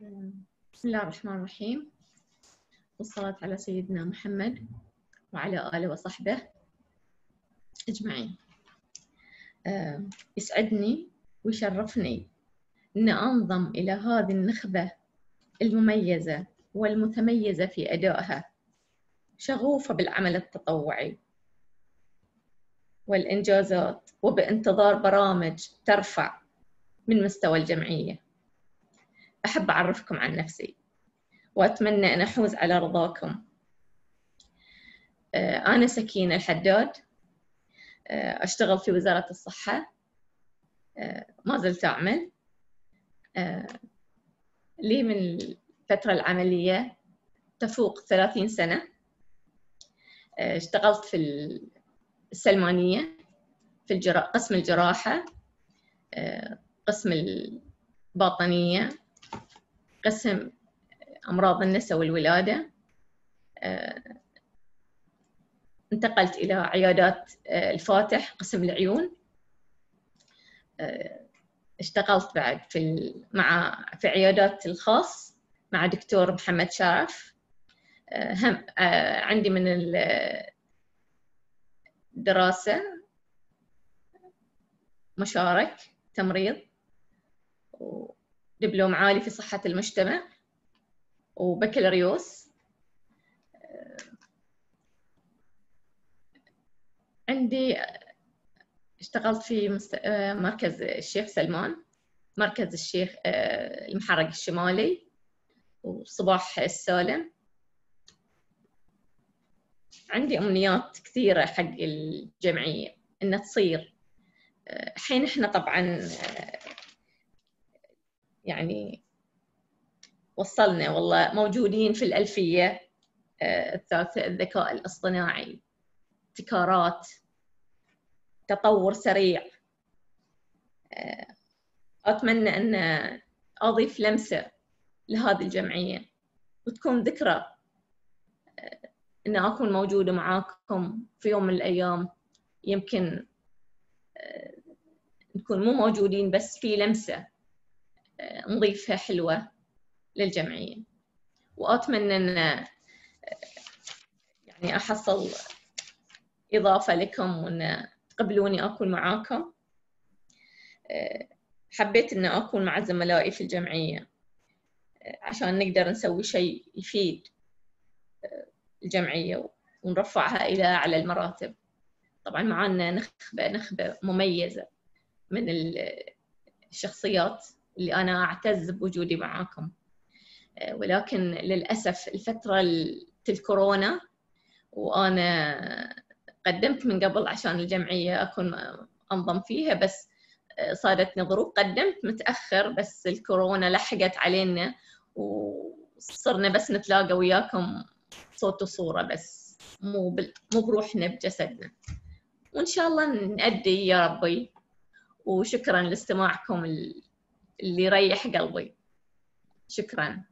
بسم الله الرحمن الرحيم. والصلاة على سيدنا محمد وعلى آله وصحبه أجمعين. يسعدني ويشرفني أن أنضم إلى هذه النخبة المميزة والمتميزة في أدائها. شغوفة بالعمل التطوعي والإنجازات وبانتظار برامج ترفع من مستوى الجمعية. أحب أعرفكم عن نفسي وأتمنى أن أحوز على رضاكم. آه، أنا سكينة الحداد. آه، أشتغل في وزارة الصحة. آه، ما زلت أعمل. لي من الفترة العملية تفوق ثلاثين سنة. اشتغلت في السلمانية في. قسم الجراحة قسم الباطنية. قسم أمراض النساء والولادة آه، انتقلت إلى عيادات آه، الفاتح قسم العيون. آه، اشتغلت بعد في مع في عيادات الخاص مع دكتور محمد شرف. هم عندي من الدراسة مشارك تمريض. دبلوم عالي في صحة المجتمع وبكالوريوس. عندي اشتغلت في مركز الشيخ سلمان مركز الشيخ المحرق الشمالي وصباح السالم. عندي أمنيات كثيرة حق الجمعية إنها تصير. الحين إحنا طبعا يعني وصلنا والله موجودين في الألفية آه، الثالثة الذكاء الاصطناعي ابتكارات تطور سريع. آه، أتمنى أن أضيف لمسة لهذه الجمعية وتكون ذكرى آه، أن أكون موجودة معاكم في يوم من الأيام. يمكن نكون مو موجودين بس في لمسة. نضيفها حلوة للجمعية. وأتمنى أن يعني أحصل إضافة لكم وأن تقبلوني أكون معاكم. حبيت أن أكون مع زملائي في الجمعية عشان نقدر نسوي شيء يفيد الجمعية ونرفعها إلى أعلى المراتب. طبعا معنا نخبة نخبة مميزة من الشخصيات اللي أنا أعتز بوجودي معاكم. آه، ولكن للأسف الفترة الكورونا وأنا قدمت من قبل عشان الجمعية أكون أنضم فيها بس آه، صارتني ظروف قدمت متأخر بس الكورونا لحقت علينا وصرنا بس نتلاقى وياكم صوت وصورة بس. مو. مو بروحنا بجسدنا. وإن شاء الله نأدي يا ربي. وشكرا لاستماعكم اللي يريح قلبي. شكرا.